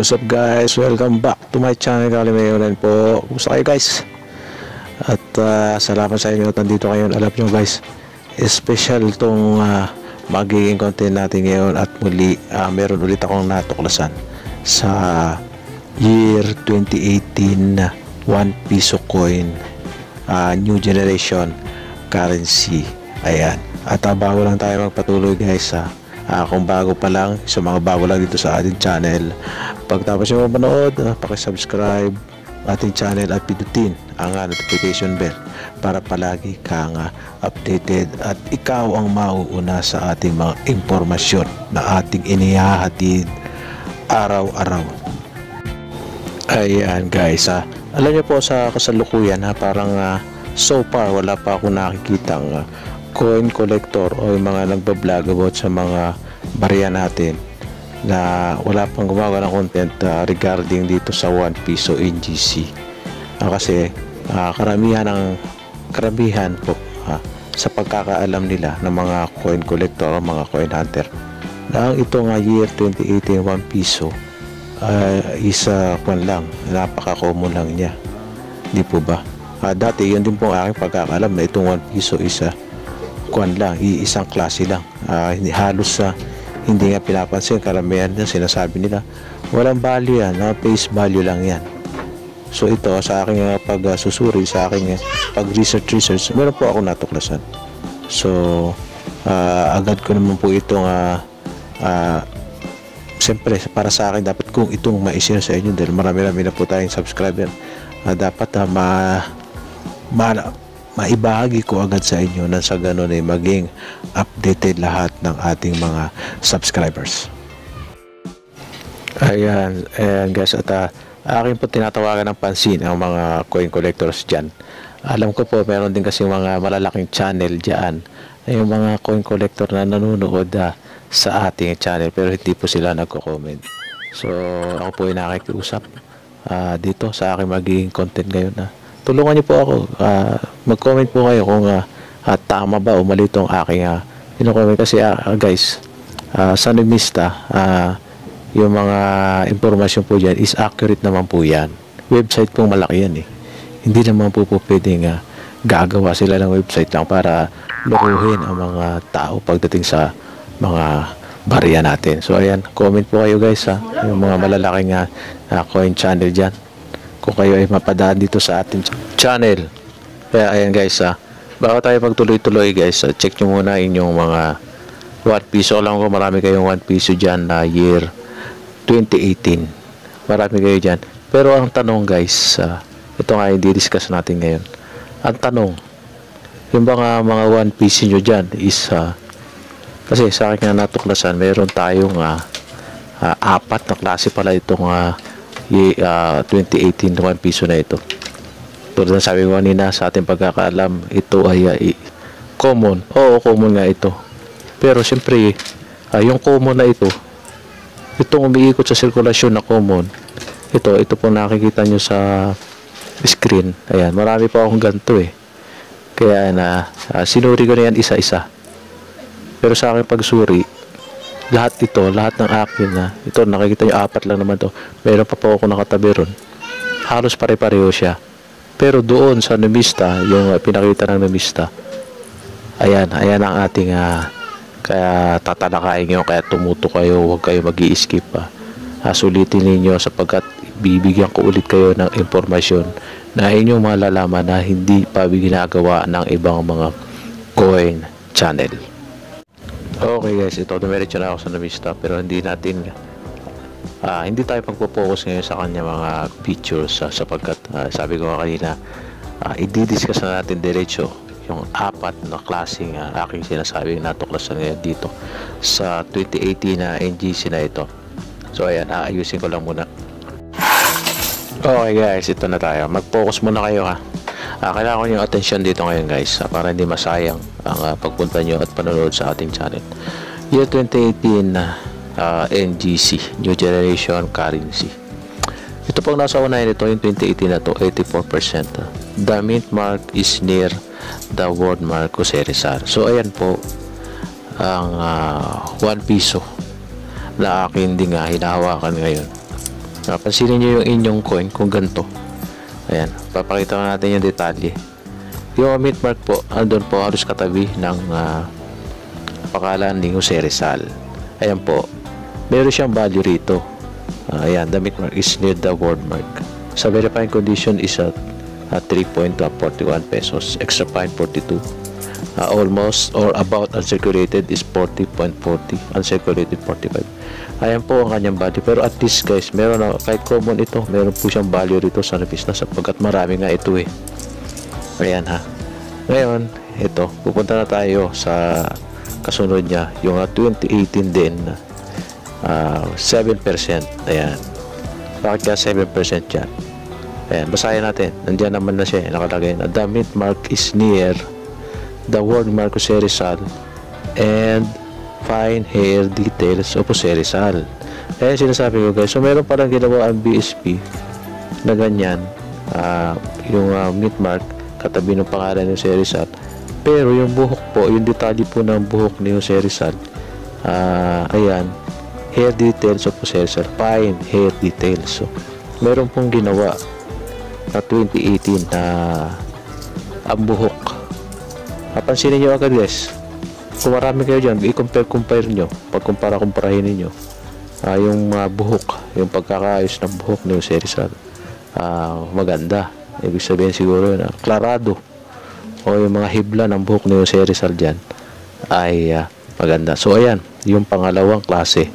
What's up guys? Welcome back to my channel. Kalimayonan po. Kumusta kayo guys? At ah, salamat sa inyo at nandito kayo. Alam nyo guys, special tong ah, magiging content natin ngayon at muli ah, meron ulit akong natuklasan sa year 2018 na 1 piso coin ah, new generation currency. Ayan. At ah, bago lang tayo magpatuloy guys sa Ah, kung bago pa lang, sa mga bago lang dito sa ating channel, pagtapos nyo mapanood, uh, pakisubscribe ating channel at pindutin ang ah, notification bell para palagi kang ah, updated at ikaw ang mauuna sa ating mga impormasyon na ating inihahatid araw-araw. Ayan guys, ah, alam niyo po sa kasalukuyan ha, parang ah, so far wala pa akong nakikitang ah, coin collector o yung mga nagbablog about sa mga barya natin na wala pang gumawa ng content ah, regarding dito sa 1 piso NGC Ah, kasi ah, karamihan ng karamihan po ah, sa pagkakaalam nila ng mga coin collector o mga coin hunter na ito nga year 2018 1 piso uh, isa kwan lang napaka-common lang niya. Di po ba? Ah, dati yun din po ang aking pagkakaalam na itong 1 piso isa kwan lang iisang klase lang. Ah, hindi halos sa hindi nga pinapansin karamihan na sinasabi nila walang value yan na face value lang yan. So ito sa aking uh, pagsusuri sa aking uh, pag research meron po ako natuklasan. So ah, agad ko naman po itong uh, siyempre para sa akin dapat kung itong ma-share sa inyo dahil marami-rami na po tayong subscriber ah, dapat ah, ma, ma maibahagi ko agad sa inyo na sa ganun ay maging updated lahat ng ating mga subscribers. Ayan, ayan guys. At uh, akin po tinatawagan ng pansin ang mga coin collectors dyan. Alam ko po meron din kasi mga malalaking channel dyan. Yung mga coin collector na nanonood ah, sa ating channel pero hindi po sila nagko-comment. So ako po ay nakikiusap ah, dito sa aking magiging content ngayon na tulungan niyo po ako Ah, mag-comment po kayo kung ah, ah, tama ba o mali itong aking uh, comment kasi ah, guys ah, sa Numista ah, yung mga impormasyon po dyan is accurate naman po yan website pong malaki yan eh hindi naman po po pwedeng ah, gagawa sila ng website lang para lokohin ang mga tao pagdating sa mga barya natin. So ayan, comment po kayo guys ha, yung mga malalaking uh, coin channel dyan. Kung kayo ay mapadaan dito sa ating ch- channel. Kaya ayan guys ha, bago tayo pagtuloy-tuloy guys, ah, check nyo muna inyong mga 1 piso. Alam ko marami kayong 1 piso dyan na year 2018. Marami kayo dyan. Pero ang tanong guys, ah, ito nga yung discuss natin ngayon. Ang tanong, yung mga mga 1 piso nyo dyan is ah, kasi sa akin nga natuklasan, meron tayong ah, ah, apat na klase pala itong ah, ah, 2018 1 piso na ito. Tulad ng sabi ko kanina sa ating pagkakaalam, ito ay i- common. Oo, common nga ito. Pero siyempre, ah, yung common na ito, itong umiikot sa sirkulasyon na common, ito, ito po nakikita nyo sa screen. Ayan, marami pa akong ganito eh. Kaya na, ah, sinuri ko na yan isa-isa. Pero sa akin pagsuri, lahat ito, lahat ng akin na, ito nakikita nyo, apat lang naman to. Meron pa po ako nakatabi ron. Halos pare-pareho siya. Pero doon sa numista, yung uh, pinakita ng numista, ayan, ayan ang ating, ah, kaya tatalakayin nyo, kaya tumuto kayo, huwag kayo mag skip pa. Ah, sulitin ninyo sapagkat bibigyan ko ulit kayo ng impormasyon na inyong malalaman na hindi pa ginagawa ng ibang mga coin channel. Okay guys, ito dumiretso na ako sa Namista pero hindi natin ah, hindi tayo pagpo-focus ngayon sa kanya mga pictures ah, sapagkat ah, sabi ko kanina ah, i-discuss na natin diretso yung apat na klaseng ah, aking sinasabi natuklasan ngayon dito sa 2018 na NGC na ito. So ayan, aayusin ko lang muna. Okay guys, ito na tayo. Mag-focus muna kayo ha. Ah, kailangan ko yung attention dito ngayon guys ah, para hindi masayang ang ah, pagpunta nyo at panonood sa ating channel. Year 2018 na ah, NGC, New Generation Currency. Ito pang nasa unahin ito, yung 2018 na to, 84%. ah. The mint mark is near the word mark o Ceresar. So ayan po ang ah, 1 piso na akin din nga hinahawakan ngayon. Ah, pansinin nyo yung inyong coin kung ganito. Ayan, papakita ko natin yung detalye. Yung mint mark po, andun po halos katabi ng ah, pangalan ni Jose Rizal. Ayan po, meron siyang value rito. Ah, ayan, the mint mark is near the word mark. Sa verifying condition is at at 3.41 pesos, extra fine 42. Ah, almost or about uncirculated is 40.40, uncirculated 45. Ayan po ang kanyang value. Pero at least guys, meron na, kahit common ito, meron po siyang value rito sa Revista sapagkat marami nga ito eh. Ayan ha. Ngayon, ito, pupunta na tayo sa kasunod niya, yung ah, 2018 din, ah 7%. Ayan. Bakit ka 7% yan? Ayan, basahin natin. Nandiyan naman na siya, eh, nakalagay na. The mint mark is near the word Marcos Rizal and fine hair details of Jose Rizal. Ayan sinasabi ko guys. So meron palang ginawa ang BSP na ganyan. ah, yung uh, mint mark katabi ng pangalan ni Jose. Pero yung buhok po, yung detalye po ng buhok ni Jose Rizal, ah, ayan, hair details of Jose Rizal, fine hair details. So, meron pong ginawa na 2018 na ang buhok. Papansinin nyo agad guys, kung marami kayo dyan, i-compare-compare nyo, pagkumpara-kumparahin ninyo, ah, yung ah, buhok, yung pagkakaayos ng buhok ni Jose Rizal, ah, maganda. Ibig sabihin siguro yun, ah, klarado, o yung mga hibla ng buhok ni Jose Rizal dyan, ay ah, maganda. So, ayan, yung pangalawang klase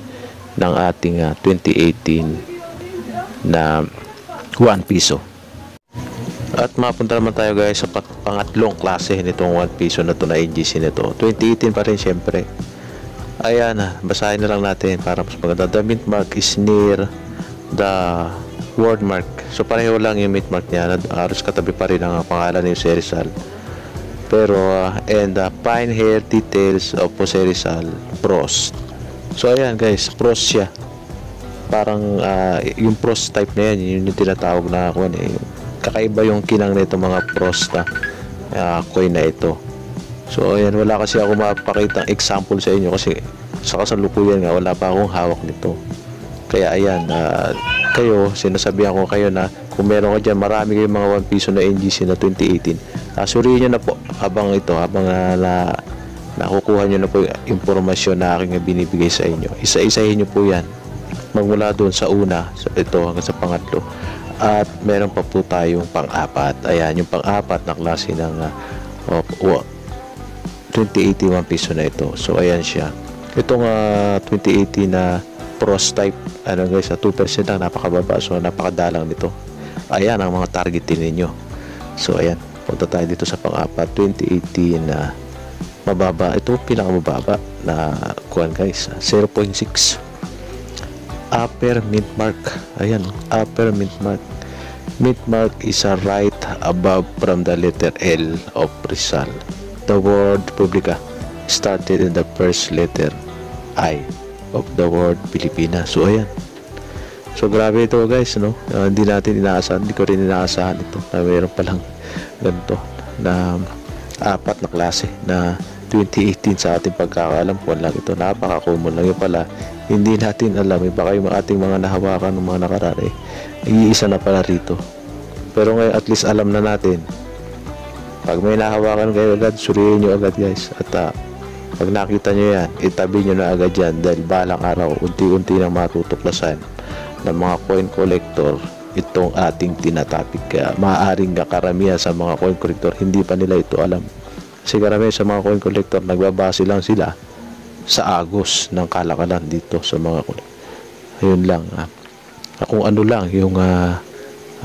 ng ating ah, 2018 na 1 piso. At mapunta naman tayo guys sa pangatlong klase nitong 1 piso na to na NGC nito. 2018 pa rin syempre. Ayan na, basahin na lang natin para mas maganda. The mint mark is near the word mark. So pareho lang yung mint mark niya. Aros katabi pa rin ang pangalan ni Jose Rizal. Pero, uh, and the fine hair details of Jose Rizal, Prost. So ayan guys, Prost siya. Parang uh, yung Prost type na yan, yun yung tinatawag na ano eh, kakaiba yung kinang nito mga prosta uh, coin na ito. So ayan wala kasi ako mapakita example sa inyo kasi sa kasalukuyan nga wala pa akong hawak nito. Kaya ayan uh, kayo sinasabihan ko kayo na kung meron ka dyan marami kayong mga 1 piso na NGC na 2018 uh, suriin nyo na po habang ito habang uh, na nakukuha nyo na po yung impormasyon na aking binibigay sa inyo. Isa-isahin nyo po yan. Magmula doon sa una sa ito hanggang sa pangatlo at meron pa po tayong pang-apat. Ayan, yung pang-apat na klase ng uh, oh, 2081 piso na ito. So, ayan siya. Itong uh, 2080 na pros type, ano guys, uh, 2% lang, napakababa. So, napakadalang nito. Ayan ang mga targetin ninyo. So, ayan. Punta tayo dito sa pang-apat. 2018 na mababa. Ito pinakamababa na kuhan guys. 0.6 upper mint mark. Ayan upper mint mark. Mint mark is a right above from the letter L of Rizal. The word Republica started in the first letter I of the word Pilipinas so ayan. So grabe ito guys no? Uh, hindi natin inaasahan hindi ko rin inaasahan ito na mayroon palang ganito na apat na klase na 2018 sa ating pagkakaalam po lang ito. Napaka-common lang yun pala. Hindi natin alam eh, baka yung ating mga nahawakan ng mga nakaraan eh, iisa na pala rito. Pero ngayon at least alam na natin. Pag may nahawakan kayo agad suriin nyo agad guys. At uh, pag nakita nyo yan itabi nyo na agad yan dahil balang araw unti-unti nang matutuklasan ng mga coin collector itong ating tinatapik. Kaya maaaring karamihan sa mga coin collector hindi pa nila ito alam kasi karamihan sa mga coin collector nagbabase lang sila sa agos ng kalakalan dito sa mga ayun lang ah. kung ano lang yung uh,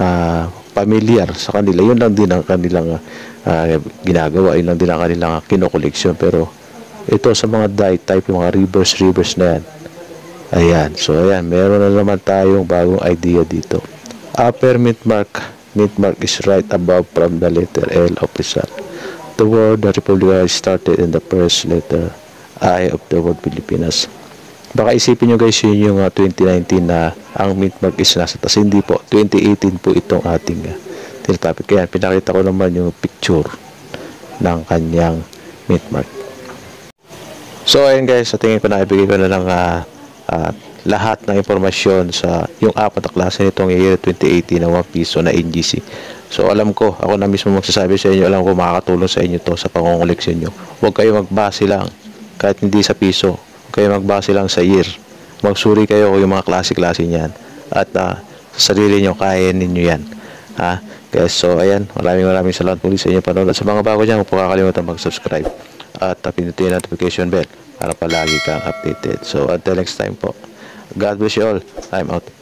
uh, familiar sa kanila yun lang din ang kanilang uh, ginagawa yun lang din ang kanilang kinokoleksyon. Pero ito sa mga die type yung mga reverse reverse na yan. Ayan so ayan meron na naman tayong bagong idea dito. Upper mint mark mint mark is right above from the letter L of Rizal the word the Republic started in the first letter I of the World Pilipinas. Baka isipin nyo guys yun yung uh, 2019 na ang mint mark is nasa tas hindi po 2018 po itong ating uh, tinatapik. Kaya pinakita ko naman yung picture ng kanyang mint mark. So ayun guys, sa tingin ko na ibigay ko na lang uh, uh, lahat ng impormasyon sa yung apat na klase nitong year 2018 na 1 piso na NGC. So alam ko, ako na mismo magsasabi sa inyo, alam ko makakatulong sa inyo to sa pangunguliksyon nyo. Huwag kayo magbase lang, kahit hindi sa piso, huwag kayo magbase lang sa year. Magsuri kayo kung yung mga klase-klase niyan. At ah, sa sarili nyo, kaya ninyo yan. Ha? Guys, so ayan, maraming maraming salamat muli sa inyo panood. At sa mga bago dyan, huwag po kakalimutan mag-subscribe. At uh, pindutin yung notification bell para palagi kang updated. So until next time po. God bless you all. I'm out.